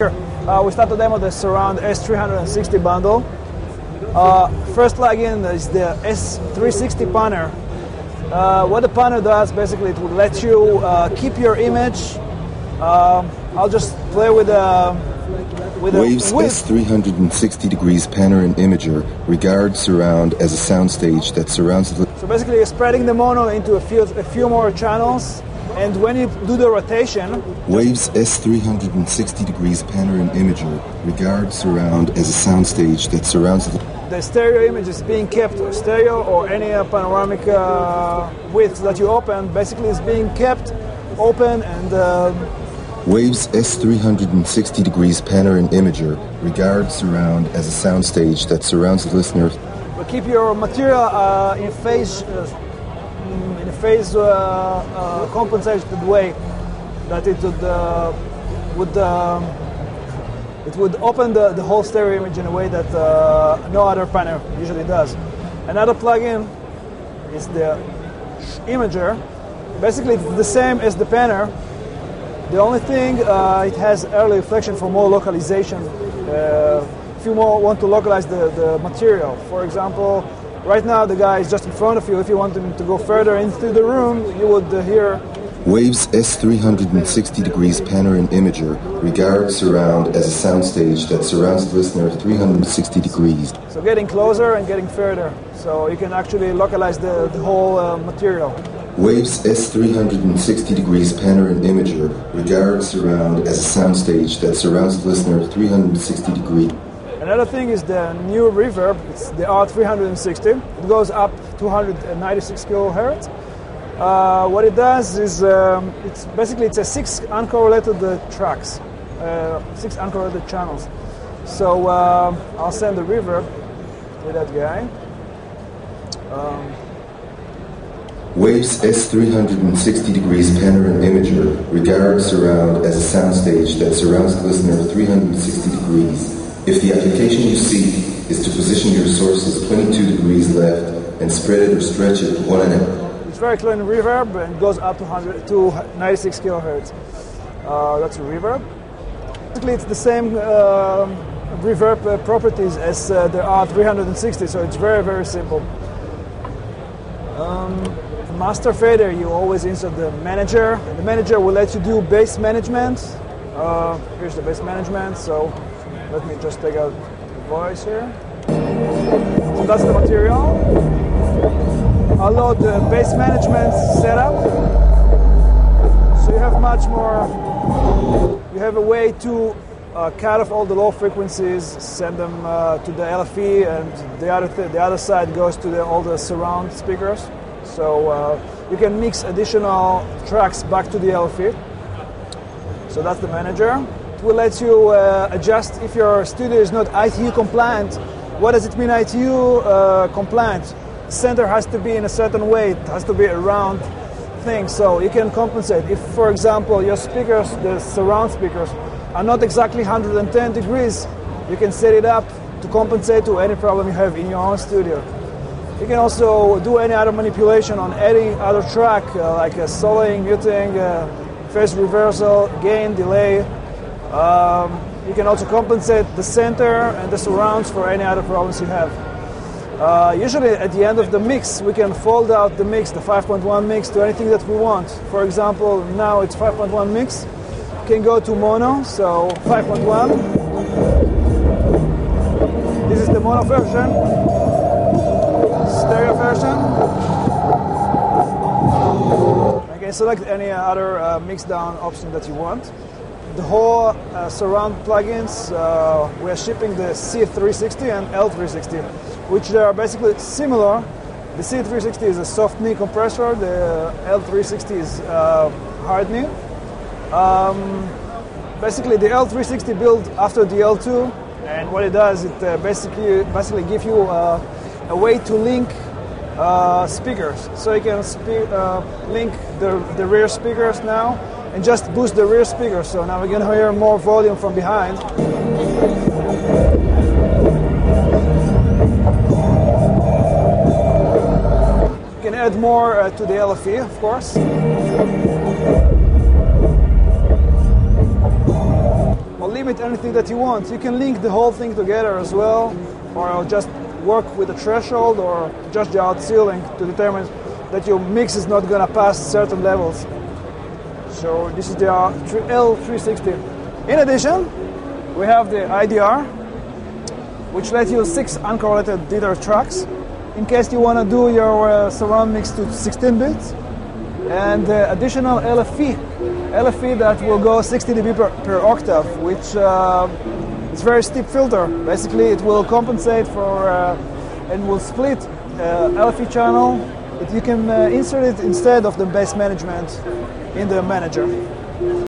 Uh, we start to demo the Surround S360 bundle. Uh, first plugin is the S360 Panner. Uh, what the panner does, basically, it will let you uh, keep your image. Um, I'll just play with the with Waves a, with, S360 degrees panner and imager regard surround as a soundstage that surrounds the So basically, you're spreading the mono into a few a few more channels, and when you do the rotation, Waves S360 degrees panner and imager regard surround as a soundstage that surrounds the the stereo image is being kept stereo or any uh, panoramic uh, width that you open basically is being kept open and um, Waves S360 degrees panner and imager regard surround as a soundstage that surrounds the listener. Will keep your material uh, in phase uh, in a phase uh, uh, compensated way that it would uh, would um, it would open the, the whole stereo image in a way that no other panner usually does. Another plugin is the imager. Basically, it's the same as the panner. The only thing uh, it has early reflection for more localization. Uh, if you more want to localize the, the material, for example, right now the guy is just in front of you. If you want him to go further into the room, you would uh, hear Waves S360 degrees panner and imager regard surround as a soundstage that surrounds the listener 360 degrees. So getting closer and getting further. So you can actually localize the, the whole uh, material. Waves S360 degrees panner and imager regard surround as a soundstage that surrounds the listener 360 degrees. Another thing is the new reverb. It's the R360. It goes up 296 kilohertz. Uh, what it does is um, it's basically it's a six uncorrelated uh, tracks, uh, six uncorrelated channels. So um, I'll send the reverb to that guy. Um, Waves S360 degrees panner and imager regards surround as a soundstage that surrounds the listener 360 degrees. If the application you seek is to position your sources 22 degrees left and spread it or stretch it one and a it's very clean reverb and goes up to 100 to 96 kilohertz. Uh, that's a reverb. Basically, it's the same uh, reverb uh, properties as uh, the R360, so it's very very simple. Um, master fader, you always insert the manager. The manager will let you do bass management. Uh, here's the bass management. So let me just take out the voice here. So that's the material. I'll load the bass management setup. So you have much more, you have a way to uh, cut off all the low frequencies, send them uh, to the LFE, and the other, th- the other side goes to the, all the surround speakers. So uh, you can mix additional tracks back to the LFE. So that's the manager. Will let you uh, adjust if your studio is not ITU compliant. What does it mean ITU uh, compliant? center has to be in a certain way, it has to be a round thing, so you can compensate. If, for example, your speakers, the surround speakers, are not exactly 110 degrees, you can set it up to compensate to any problem you have in your own studio. You can also do any other manipulation on any other track, uh, like uh, soloing, muting, uh, phase reversal, gain, delay. Um, you can also compensate the center and the surrounds for any other problems you have. Uh, usually at the end of the mix, we can fold out the mix, the 5.1 mix, to anything that we want. For example, now it's 5.1 mix. Can go to mono, so 5.1. This is the mono version. Stereo version. You can select any other uh, mix down option that you want. The whole uh, surround plugins, uh, we are shipping the C360 and L360 which they are basically similar. The C360 is a soft knee compressor, the L360 is uh, hard knee. Um, basically, the L360 built after the L2, and what it does, it uh, basically basically gives you uh, a way to link uh, speakers. So you can spe- uh, link the, the rear speakers now and just boost the rear speakers. So now we're going to hear more volume from behind. You can add more uh, to the LFE, of course. Well, limit anything that you want. You can link the whole thing together as well, or just work with the threshold or just the out ceiling to determine that your mix is not going to pass certain levels. So this is the L360. In addition, we have the IDR, which lets you six uncorrelated dither tracks in case you want to do your uh, surround mix to 16 bits, and uh, additional LFE, LFE that will go 60 dB per, per octave, which uh, is very steep filter. Basically, it will compensate for uh, and will split uh, LFE channel. You can uh, insert it instead of the bass management in the manager.